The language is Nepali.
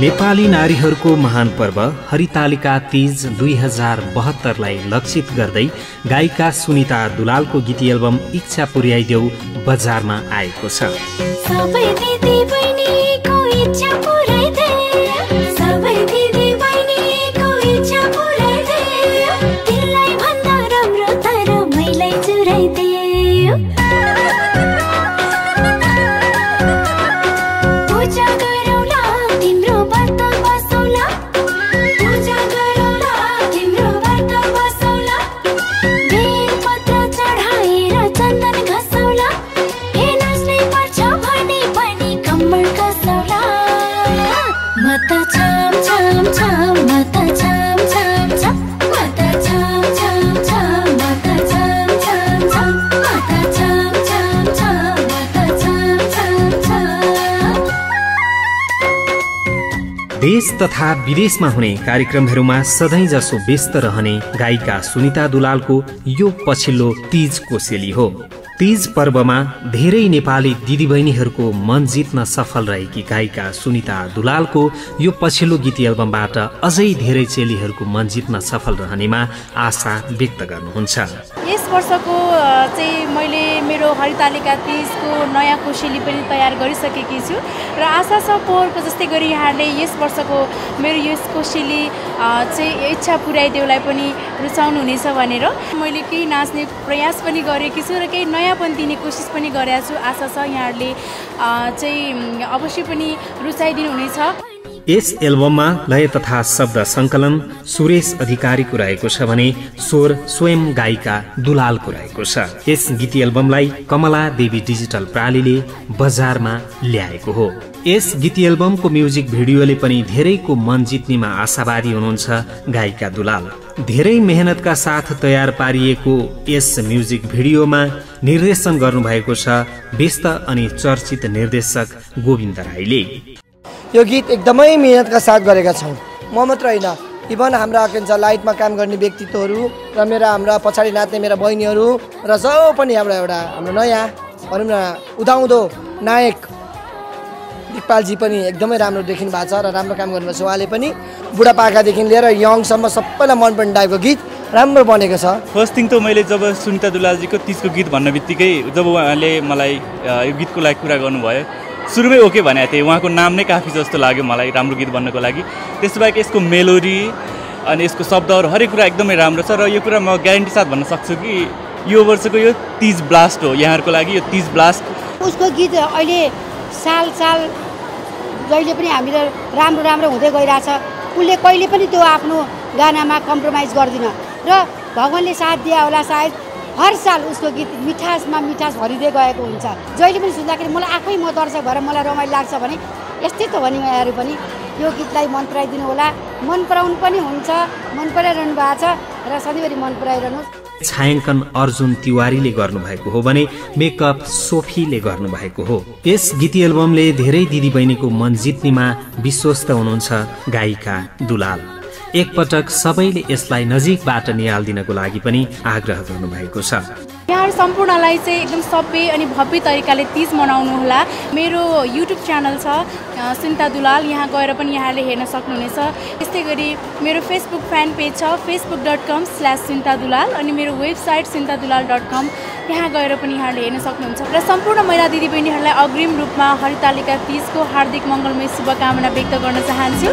नेपाली नारीहरूको महान पर्व हरितालिका तिज दुई हजार बहत्तरलाई लक्षित गर्दै गायिका सुनिता दुलालको गीत एल्बम इच्छा पुर्याइदेऊ बजारमा आएको छ। देश तथा विदेशमा हुने कार्यक्रमहरूमा सधैँ जसो व्यस्त रहने गायिका सुनिता दुलालको यो पछिल्लो तीज कोसेली हो तीज पर्वमा धेरै नेपाली दिदीबहिनीहरूको मन जित्न सफल रहेकी गायिका सुनिता दुलालको यो पछिल्लो गीत एल्बमबाट अझै धेरै चेलीहरूको मन जित्न सफल रहनेमा आशा व्यक्त गर्नुहुन्छ। यस वर्षको चाहिँ मैले मेरो हरितालिका तिजको नयाँ कोसेली पनि तयार गरिसकेकी छु र आशा छ पोहोरको जस्तै गरी यहाँहरूले यस वर्षको मेरो यस कोसेली चाहिँ इच्छा पुर्याइदेऊलाई पनि रुचाउनुहुनेछ भनेर मैले केही नाच्ने प्रयास पनि गरेकी छु र केही नयाँपन दिने कोसिस पनि गरेको छु। आशा छ यहाँहरूले चाहिँ अवश्य पनि रुचाइदिनुहुनेछ। यस एल्बममा लय तथा शब्द सङ्कलन सुरेश अधिकारीको रहेको छ भने स्वर स्वयं गायिका दुलालको रहेको छ। यस गीत एल्बमलाई कमला देवी डिजिटल प्रालीले बजारमा ल्याएको हो। यस गीत एल्बमको म्युजिक भिडियोले पनि धेरैको मन जित्नेमा आशावादी हुनुहुन्छ गायिका दुलाल। धेरै मेहनतका साथ तयार पारिएको यस म्युजिक भिडियोमा निर्देशन गर्नुभएको छ व्यस्त अनि चर्चित निर्देशक गोविन्द राईले। यो गीत एकदमै मिहिनेतका साथ गरेका छौँ। म मात्र होइन इभन हाम्रा के भन्छ लाइटमा काम गर्ने व्यक्तित्वहरू र मेरा हाम्रा पछाडि नाच्ने मेरा बहिनीहरू र जो पनि हाम्रो एउटा हाम्रो नयाँ भनौँ न उदाउँदो नायक दिक्पालजी पनि एकदमै राम्रो देखिनु भएको छ र राम्रो काम गर्नुभएको छ। उहाँले पनि बुढापाकादेखि लिएर यङसम्म सबैलाई मनपर्ने टाइपको गीत राम्रो बनेको छ। फर्स्ट थिङ त मैले जब सुनिता दुलालजीको तिजको गीत भन्न बित्तिकै जब उहाँले मलाई यो गीतको लागि कुरा गर्नुभयो सुरुमै ओके भनेको थिएँ। उहाँको नाम नै काफी जस्तो लाग्यो मलाई राम्रो गीत बन्नको लागि। त्यस बाहेक यसको मेलोडी अनि यसको शब्दहरू हरेक कुरा एकदमै राम्रो छ र यो कुरा म ग्यारेन्टी साथ भन्न सक्छु कि यो वर्षको यो तिज ब्लास्ट हो यहाँहरूको लागि यो तिज ब्लास्ट। उसको गीत अहिले साल साल जहिले पनि हामीले राम्रो राम्रो हुँदै गइरहेछ। उसले कहिले पनि त्यो आफ्नो गानामा कम्प्रोमाइज गर्दिन। र भगवान्ले साथ दिया होला सायद। हर साल उसको गीत मिठासमा मिठास भरिँदै गएको हुन्छ। जहिले पनि सुन्दाखेरि मलाई आफै म दर्शक भएर मलाई रमाइलो लाग्छ भने यस्तै त हो नि यहाँहरू पनि। यो गीतलाई मन पराइदिनु होला। मन पराउनु पनि हुन्छ मन पराइरहनु भएको छ र सधैँभरि मन पराइरहनुहोस्। छायाङ्कन अर्जुन तिवारीले गर्नुभएको हो भने मेकअप सोफीले गर्नुभएको हो। यस गीत एल्बमले धेरै दिदीबहिनीको मन जित्नेमा विश्वस्त हुनुहुन्छ गायिका दुलाल। एकपटक सबैले यसलाई नजिकबाट निहालिदिनको लागि पनि आग्रह गर्नुभएको छ। यहाँहरू सम्पूर्णलाई चाहिँ एकदम सबै अनि भव्य तरिकाले तिज मनाउनु होला। मेरो युट्युब च्यानल छ सुनिता दुलाल। यहाँ गएर पनि यहाँहरूले हेर्न सक्नुहुनेछ। त्यस्तै गरी मेरो फेसबुक फ्यान पेज छ Facebook dot com slash Sunita Dulal अनि मेरो website Sunita Dulal dot com त्यहाँ गएर पनि यहाँले हेर्न सक्नुहुन्छ। र सम्पूर्ण महिला दिदीबहिनीहरूलाई अग्रिम रूपमा हरितालिका तिजको हार्दिक मङ्गलमय शुभकामना व्यक्त गर्न चाहन्छु।